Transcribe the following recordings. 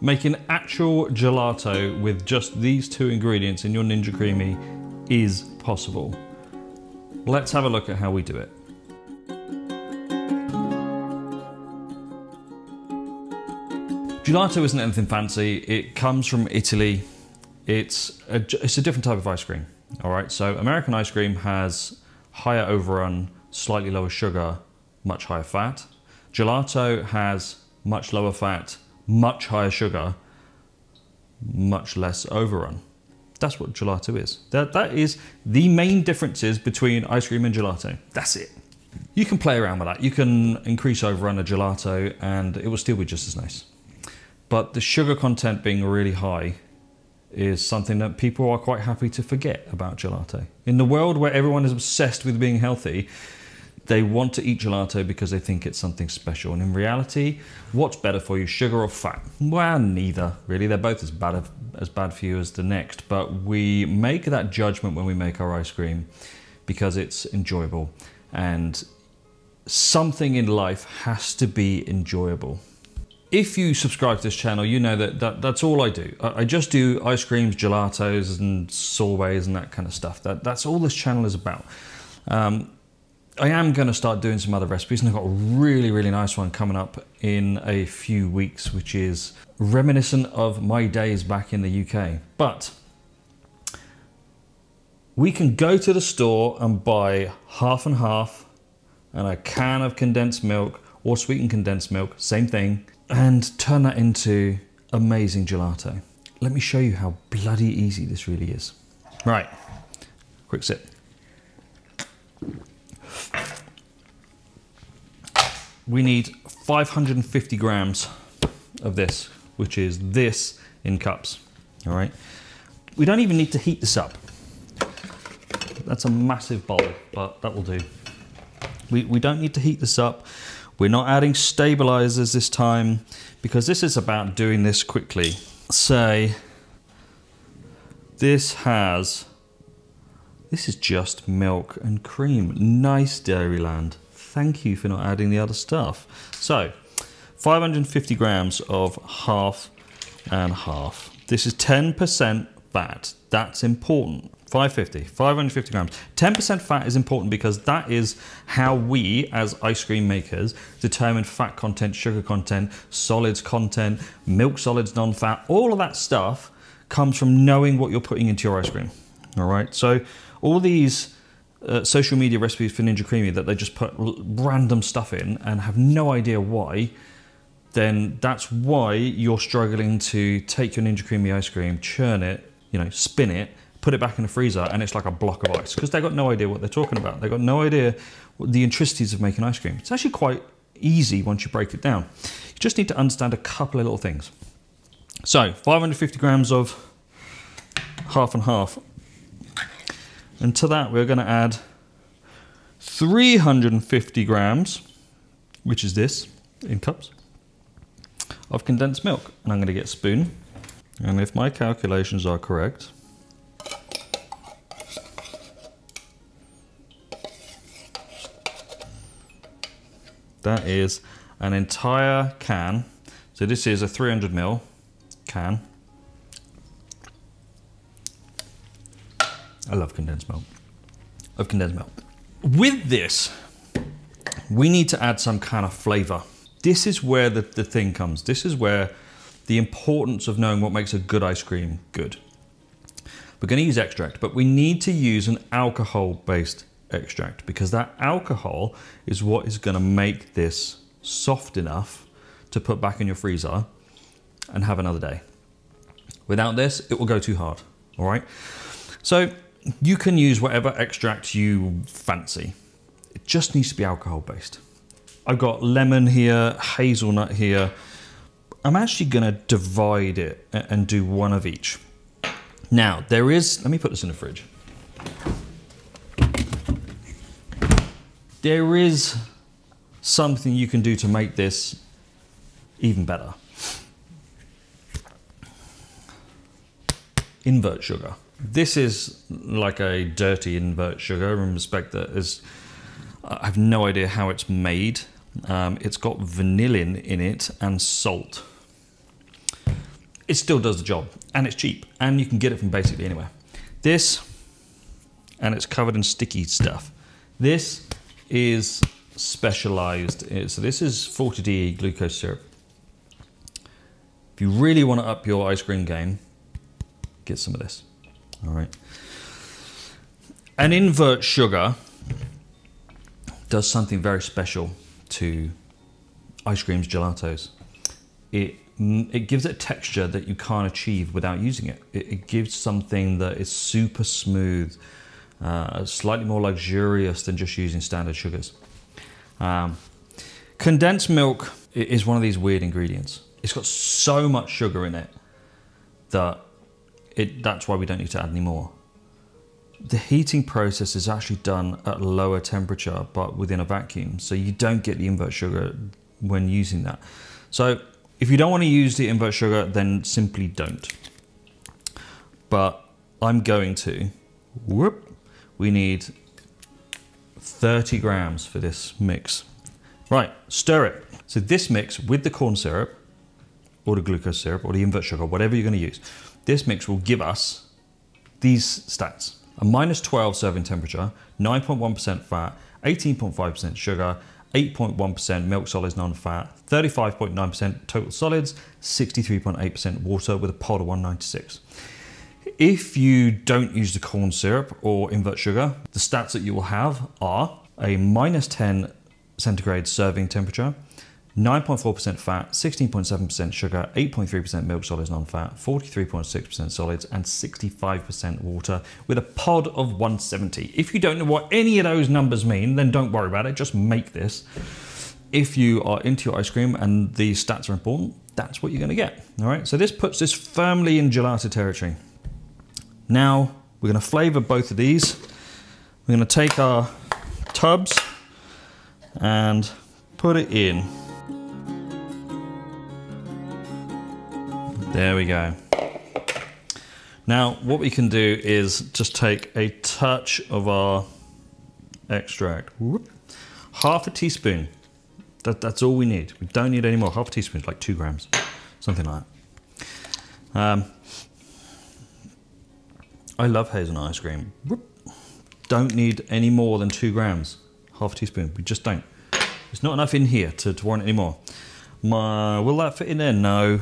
Making actual gelato with just these two ingredients in your Ninja Creami is possible. Let's have a look at how we do it. Gelato isn't anything fancy. It comes from Italy. It's a, it's a different type of ice cream. All right, so American ice cream has higher overrun, slightly lower sugar, much higher fat. Gelato has much lower fat, much higher sugar, much less overrun. That's what gelato is. That, that is the main differences between ice cream and gelato. That's it. You can play around with that. You can increase overrun a gelato and it will still be just as nice. But the sugar content being really high is something that people are quite happy to forget about gelato. In the world where everyone is obsessed with being healthy, they want to eat gelato because they think it's something special. And in reality, what's better for you, sugar or fat? Well, neither, really. They're both as bad, as bad for you as the next. But we make that judgment when we make our ice cream because it's enjoyable. And something in life has to be enjoyable if you subscribe to this channel, you know that, that that's all I do. I, I just do ice creams, gelatos, and sorbets and that kind of stuff. That that's all this channel is about. Um, I am going to start doing some other recipes, and I've got a really, really nice one coming up in a few weeks, which is reminiscent of my days back in the UK. But we can go to the store and buy half and half and a can of condensed milk or sweetened condensed milk, same thing, and turn that into amazing gelato. Let me show you how bloody easy this really is. Right, quick sip. We need 550 grams of this, which is this in cups, all right? We don't even need to heat this up. That's a massive bowl, but that will do. We, we don't need to heat this up. We're not adding stabilizers this time because this is about doing this quickly. Say this has, this is just milk and cream. Nice Dairyland. Thank you for not adding the other stuff. So 550 grams of half and half. This is 10% fat. That's important. 550, 550 grams. 10% fat is important because that is how we, as ice cream makers, determine fat content, sugar content, solids content, milk solids, non-fat, all of that stuff comes from knowing what you're putting into your ice cream. All right, so all these uh, social media recipes for Ninja Creami that they just put random stuff in and have no idea why, then that's why you're struggling to take your Ninja Creami ice cream, churn it, you know, spin it, put it back in the freezer and it's like a block of ice because they've got no idea what they're talking about. They've got no idea the intricacies of making ice cream. It's actually quite easy once you break it down. You just need to understand a couple of little things. So 550 grams of half and half. And to that we're going to add 350 grams, which is this in cups, of condensed milk. And I'm going to get a spoon. And if my calculations are correct, That is an entire can. So this is a 300 ml can. I love condensed milk. Of condensed milk. With this, we need to add some kind of flavor. This is where the, the thing comes. This is where the importance of knowing what makes a good ice cream good. We're going to use extract, but we need to use an alcohol-based extract because that alcohol is what is going to make this soft enough to put back in your freezer and have another day. Without this, it will go too hard, all right? So you can use whatever extract you fancy. It just needs to be alcohol based. I've got lemon here, hazelnut here. I'm actually gonna divide it and do one of each. Now, there is, let me put this in the fridge. there is something you can do to make this even better. Invert sugar. This is like a dirty invert sugar in respect that is, I have no idea how it's made. Um, it's got vanillin in it and salt. It still does the job, and it's cheap, and you can get it from basically anywhere. This, and it's covered in sticky stuff. This is specialized. So this is 40D glucose syrup. If you really want to up your ice cream game, get some of this. All right. An invert sugar does something very special to ice creams, gelatos. It it gives it a texture that you can't achieve without using it. It, it gives something that is super smooth, uh, slightly more luxurious than just using standard sugars. Um, condensed milk is one of these weird ingredients. It's got so much sugar in it that it, that's why we don't need to add any more. The heating process is actually done at lower temperature but within a vacuum, so you don't get the invert sugar when using that. So if you don't want to use the invert sugar, then simply don't. But I'm going to. Whoop. We need 30 grams for this mix. Right, stir it. So this mix with the corn syrup, or the glucose syrup, or the invert sugar, whatever you're going to use, this mix will give us these stats. A minus 12 serving temperature, 9.1% fat, 18.5% sugar, 8.1% milk solids non-fat, 35.9% total solids, 63.8% water with a pod of 196. If you don't use the corn syrup or invert sugar, the stats that you will have are a minus 10 centigrade serving temperature, 9.4% fat, 16.7% sugar, 8.3% milk solids non-fat, 43.6% solids, and 65% water with a pod of 170. If you don't know what any of those numbers mean, then don't worry about it, just make this. If you are into your ice cream and these stats are important, that's what you're gonna get, all right? So this puts this firmly in gelato territory. Now, we're gonna flavor both of these. We're gonna take our tubs and put it in. There we go. Now, what we can do is just take a touch of our extract. Whoop. Half a teaspoon. That, that's all we need. We don't need any more. Half a teaspoon, like two grams, something like that. Um, I love hazelnut ice cream. Don't need any more than two grams. Half a teaspoon. We just don't. There's not enough in here to, to warrant any more. My, will that fit in there? No.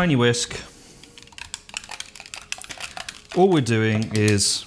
Tiny whisk. All we're doing is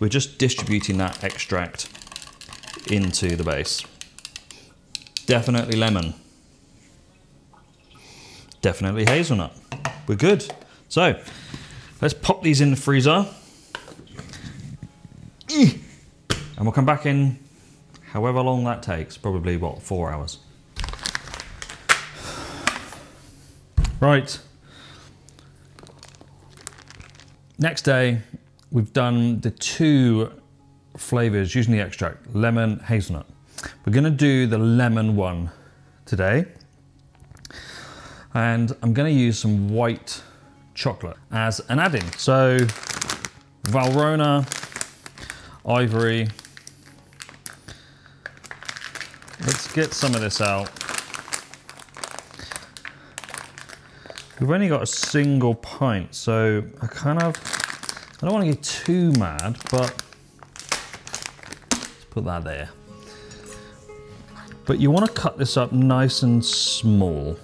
we're just distributing that extract into the base. Definitely lemon. Definitely hazelnut. We're good. So let's pop these in the freezer. And we'll come back in however long that takes, probably what, four hours. Right. Next day, we've done the two flavors using the extract, lemon, hazelnut. We're gonna do the lemon one today. And I'm gonna use some white chocolate as an add-in. So Valrhona, ivory. Let's get some of this out. We've only got a single pint, so I kind of, I don't want to get too mad, but let's put that there. But you want to cut this up nice and small.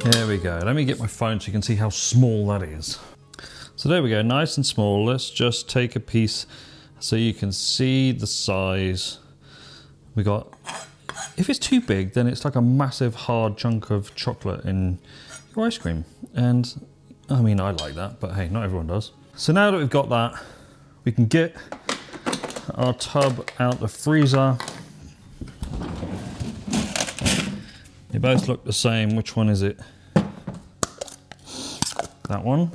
There we go. Let me get my phone so you can see how small that is. So there we go, nice and small. Let's just take a piece so you can see the size. We got, if it's too big, then it's like a massive hard chunk of chocolate in your ice cream. And I mean, I like that, but hey, not everyone does. So now that we've got that, we can get our tub out the freezer. They both look the same. Which one is it? That one.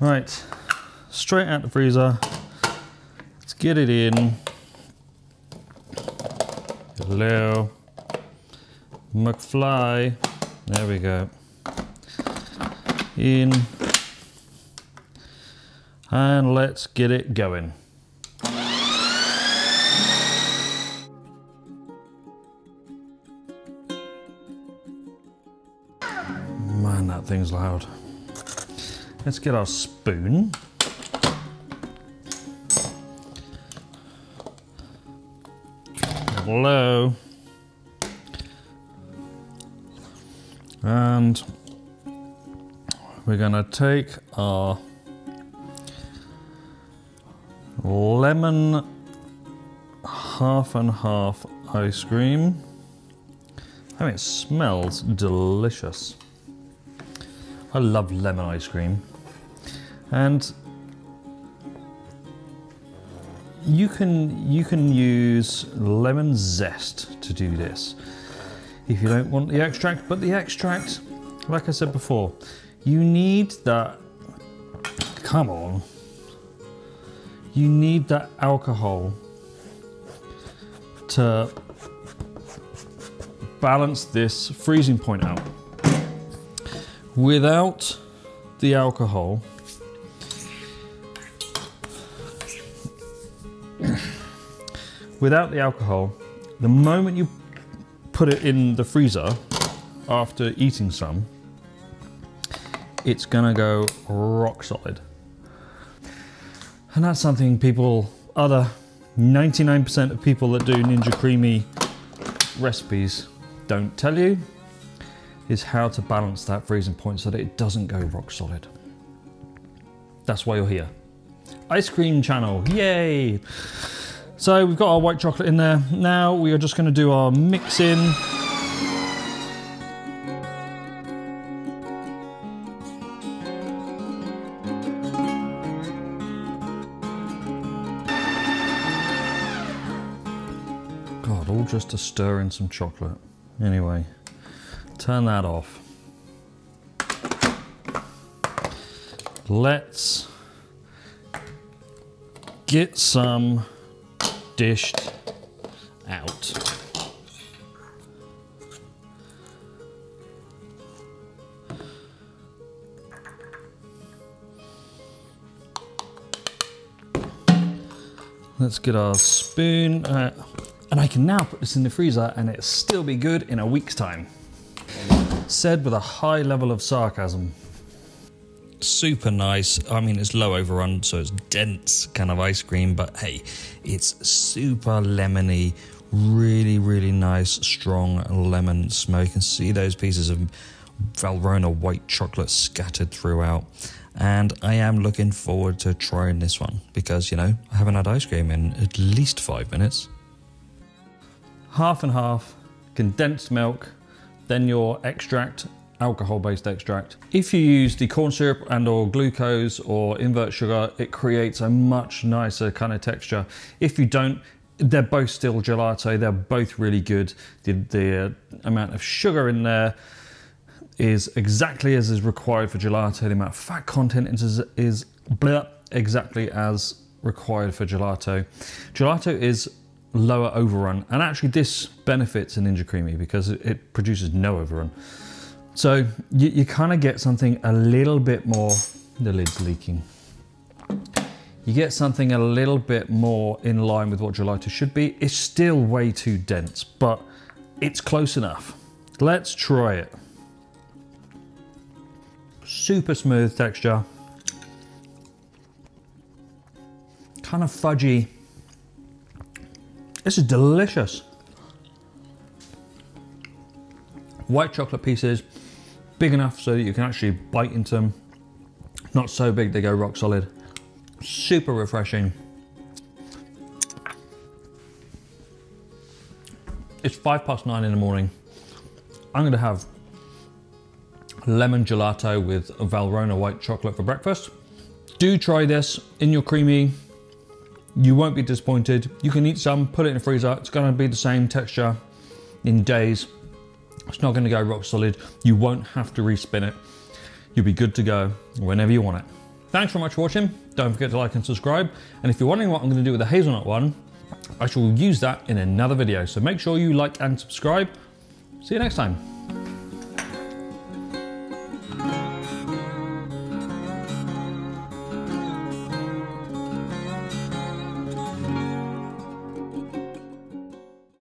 Right, straight out the freezer. Let's get it in. Hello. McFly. There we go. In. And let's get it going. Man, that thing's loud. Let's get our spoon. Hello. And we're gonna take our lemon half and half ice cream. I mean, it smells delicious. I love lemon ice cream. And you can you can use lemon zest to do this if you don't want the extract but the extract like I said before you need that come on you need that alcohol to balance this freezing point out. Without the alcohol without the alcohol, the moment you put it in the freezer after eating some, it's gonna go rock solid. And that's something people, other 99% of people that do Ninja Creami recipes don't tell you, is how to balance that freezing point so that it doesn't go rock solid. That's why you're here. Ice cream channel, yay! So we've got our white chocolate in there. Now we are just going to do our mixing. God, all just to stir in some chocolate. Anyway, turn that off. Let's get some dished out. Let's get our spoon. Uh, and I can now put this in the freezer and it'll still be good in a week's time. Said with a high level of sarcasm super nice. I mean, it's low overrun, so it's dense kind of ice cream, but hey, it's super lemony, really, really nice, strong lemon smoke. You can see those pieces of Valrhona white chocolate scattered throughout. And I am looking forward to trying this one because, you know, I haven't had ice cream in at least five minutes. Half and half, condensed milk, then your extract alcohol-based extract. If you use the corn syrup and or glucose or invert sugar, it creates a much nicer kind of texture. If you don't, they're both still gelato. They're both really good. The, the uh, amount of sugar in there is exactly as is required for gelato. The amount of fat content is, is exactly as required for gelato. Gelato is lower overrun and actually this benefits a Ninja Creami because it produces no overrun. So you, you kind of get something a little bit more, the lid's leaking. You get something a little bit more in line with what gelato should be. It's still way too dense, but it's close enough. Let's try it. Super smooth texture. Kind of fudgy. This is delicious. White chocolate pieces, big enough so that you can actually bite into them. Not so big they go rock solid. Super refreshing. It's five past nine in the morning. I'm gonna have lemon gelato with Valrhona white chocolate for breakfast. Do try this in your Creami. You won't be disappointed. You can eat some, put it in the freezer. It's gonna be the same texture in days. It's not going to go rock solid. You won't have to respin it. You'll be good to go whenever you want it. Thanks very much for watching. Don't forget to like and subscribe. And if you're wondering what I'm going to do with the hazelnut one, I shall use that in another video. So make sure you like and subscribe. See you next time.